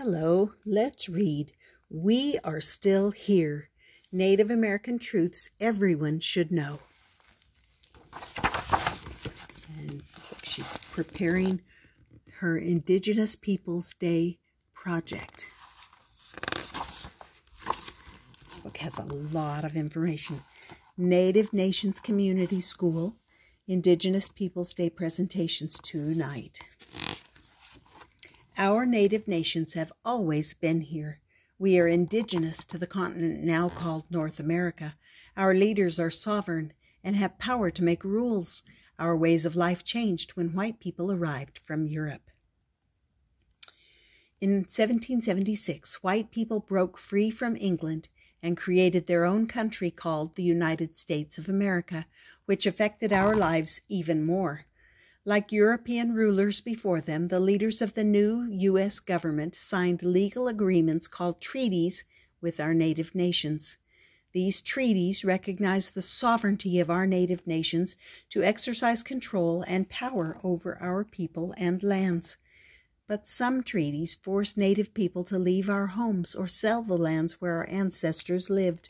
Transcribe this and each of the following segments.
Hello, let's read We Are Still Here Native American Truths Everyone Should Know. And she's preparing her Indigenous Peoples Day project. This book has a lot of information. Native Nations Community School, Indigenous Peoples Day presentations tonight. Our native nations have always been here. We are indigenous to the continent now called North America. Our leaders are sovereign and have power to make rules. Our ways of life changed when white people arrived from Europe. In 1776, white people broke free from England and created their own country called the United States of America, which affected our lives even more. Like European rulers before them, the leaders of the new U.S. government signed legal agreements called treaties with our native nations. These treaties recognize the sovereignty of our native nations to exercise control and power over our people and lands. But some treaties force native people to leave our homes or sell the lands where our ancestors lived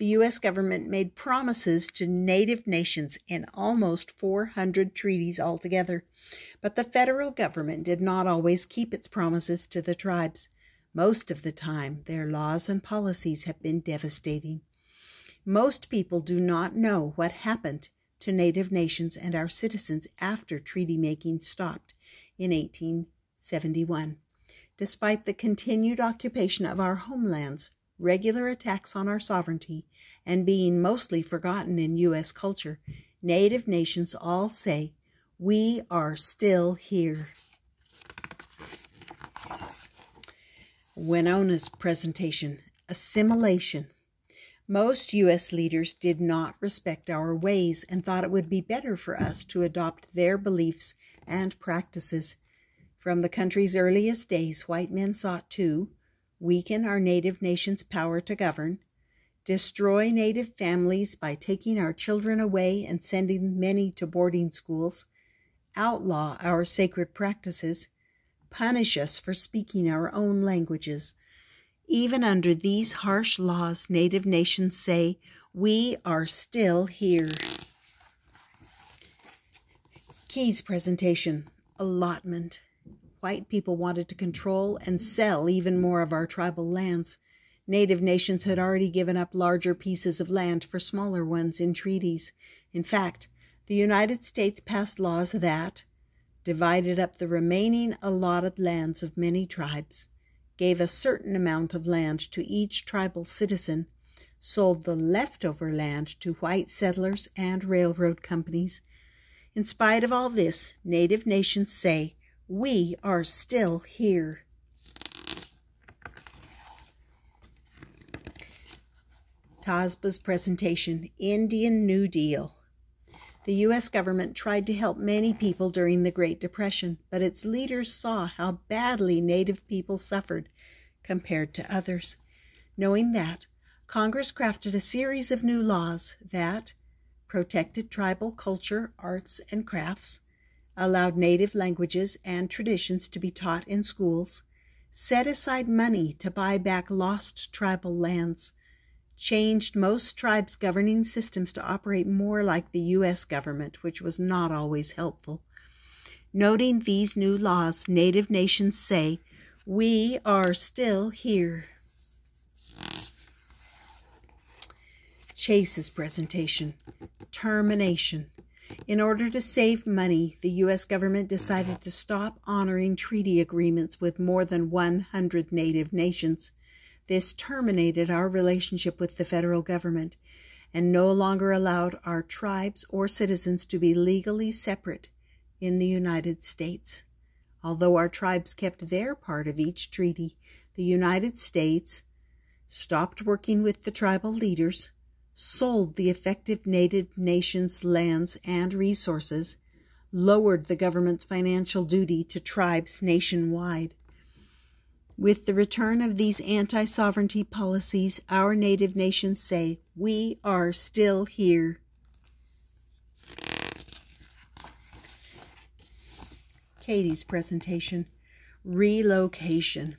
the U.S. government made promises to native nations in almost 400 treaties altogether, but the federal government did not always keep its promises to the tribes. Most of the time, their laws and policies have been devastating. Most people do not know what happened to native nations and our citizens after treaty making stopped in 1871. Despite the continued occupation of our homelands, regular attacks on our sovereignty, and being mostly forgotten in U.S. culture, Native nations all say, We are still here. Winona's presentation Assimilation. Most U.S. leaders did not respect our ways and thought it would be better for us to adopt their beliefs and practices. From the country's earliest days, white men sought to weaken our native nation's power to govern, destroy native families by taking our children away and sending many to boarding schools, outlaw our sacred practices, punish us for speaking our own languages. Even under these harsh laws, native nations say, We are still here. Key's presentation Allotment white people wanted to control and sell even more of our tribal lands. Native nations had already given up larger pieces of land for smaller ones in treaties. In fact, the United States passed laws that divided up the remaining allotted lands of many tribes, gave a certain amount of land to each tribal citizen, sold the leftover land to white settlers and railroad companies. In spite of all this, native nations say we are still here. TASBA's presentation, Indian New Deal. The U.S. government tried to help many people during the Great Depression, but its leaders saw how badly Native people suffered compared to others. Knowing that, Congress crafted a series of new laws that protected tribal culture, arts, and crafts, allowed native languages and traditions to be taught in schools, set aside money to buy back lost tribal lands, changed most tribes' governing systems to operate more like the U.S. government, which was not always helpful. Noting these new laws, Native nations say, We are still here. Chase's presentation Termination. In order to save money, the U.S. government decided to stop honoring treaty agreements with more than 100 native nations. This terminated our relationship with the federal government and no longer allowed our tribes or citizens to be legally separate in the United States. Although our tribes kept their part of each treaty, the United States stopped working with the tribal leaders sold the affected native nations' lands and resources, lowered the government's financial duty to tribes nationwide. With the return of these anti sovereignty policies, our native nations say, We are still here. Katie's presentation Relocation.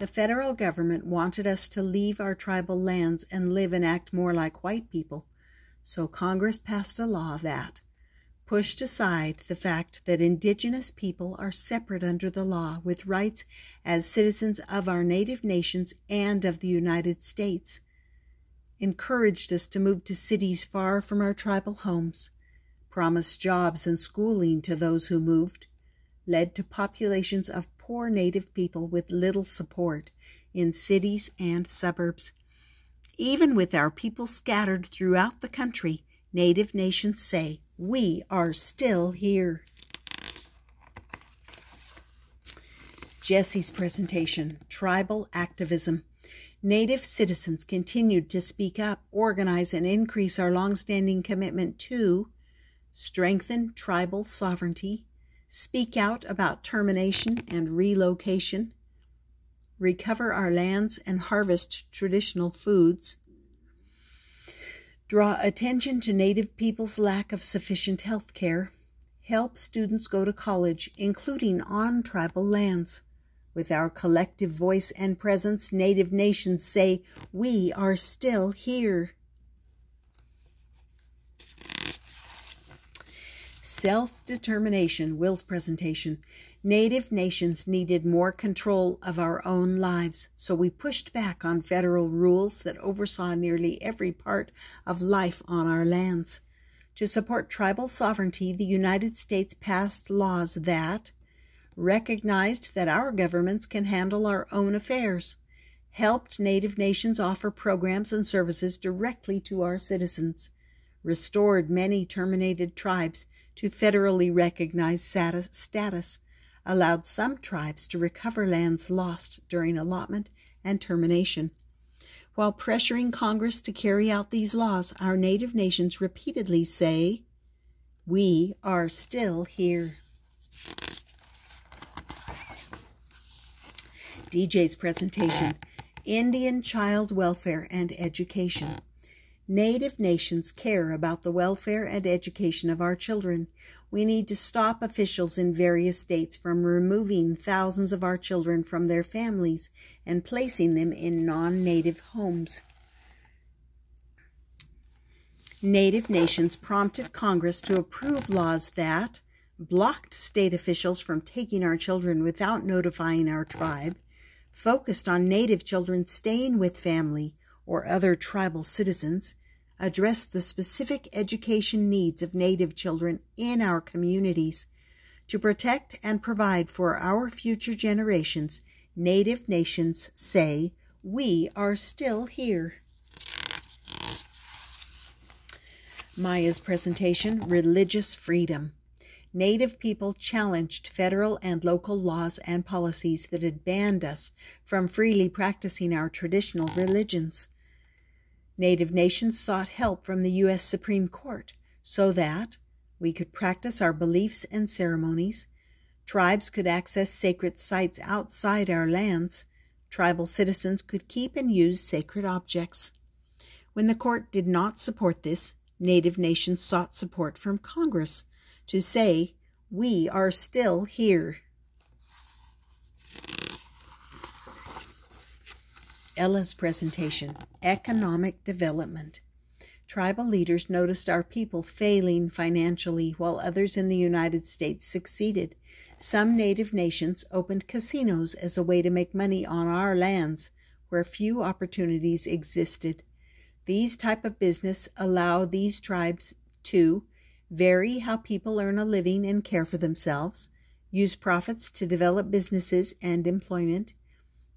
The federal government wanted us to leave our tribal lands and live and act more like white people, so Congress passed a law that. Pushed aside the fact that indigenous people are separate under the law with rights as citizens of our native nations and of the United States, encouraged us to move to cities far from our tribal homes, promised jobs and schooling to those who moved, led to populations of poor native people with little support in cities and suburbs. Even with our people scattered throughout the country, native nations say we are still here. Jesse's presentation Tribal Activism. Native citizens continued to speak up, organize, and increase our longstanding commitment to strengthen tribal sovereignty, speak out about termination and relocation, recover our lands and harvest traditional foods, draw attention to Native people's lack of sufficient health care, help students go to college, including on tribal lands. With our collective voice and presence, Native nations say, We are still here. Self determination, Will's presentation. Native nations needed more control of our own lives, so we pushed back on federal rules that oversaw nearly every part of life on our lands. To support tribal sovereignty, the United States passed laws that recognized that our governments can handle our own affairs, helped Native nations offer programs and services directly to our citizens, restored many terminated tribes to federally recognized status allowed some tribes to recover lands lost during allotment and termination. While pressuring Congress to carry out these laws, our native nations repeatedly say, We are still here. DJ's presentation Indian Child Welfare and Education. Native nations care about the welfare and education of our children. We need to stop officials in various states from removing thousands of our children from their families and placing them in non native homes. Native nations prompted Congress to approve laws that blocked state officials from taking our children without notifying our tribe, focused on Native children staying with family or other tribal citizens, address the specific education needs of Native children in our communities. To protect and provide for our future generations, Native nations say, We are still here. Maya's presentation Religious Freedom. Native people challenged federal and local laws and policies that had banned us from freely practicing our traditional religions. Native nations sought help from the U.S. Supreme Court so that we could practice our beliefs and ceremonies, tribes could access sacred sites outside our lands, tribal citizens could keep and use sacred objects. When the court did not support this, Native nations sought support from Congress to say, We are still here. Ella's presentation Economic Development. Tribal leaders noticed our people failing financially while others in the United States succeeded. Some native nations opened casinos as a way to make money on our lands where few opportunities existed. These type of business allow these tribes to vary how people earn a living and care for themselves, use profits to develop businesses and employment,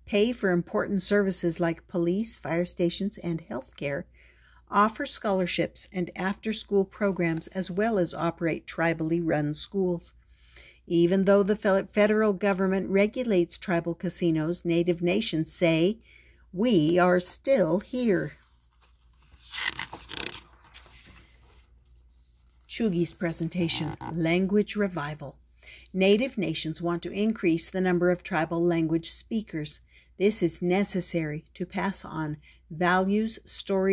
pay for important services like police, fire stations, and health care, offer scholarships and after school programs, as well as operate tribally run schools. Even though the federal government regulates tribal casinos, Native nations say, We are still here. Chugi's presentation Language Revival. Native nations want to increase the number of tribal language speakers. This is necessary to pass on values, stories,